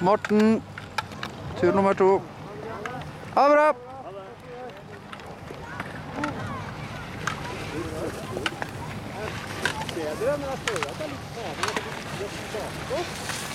Morten. Tur nummer to. Ha det bra. Bedre, men jeg føler at det er litt farlig.